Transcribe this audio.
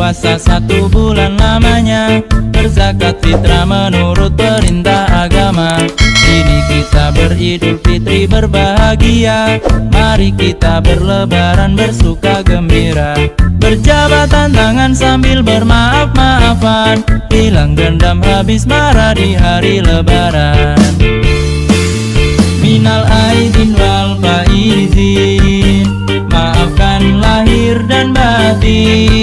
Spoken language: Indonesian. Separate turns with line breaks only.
Puasa satu bulan lamanya Berzakat fitrah menurut perintah agama. Ini kita beridul fitri berbahagia. Mari kita berlebaran bersuka gembira. Berjabatan tangan sambil bermaaf-maafan. Hilang dendam habis marah di hari lebaran Be.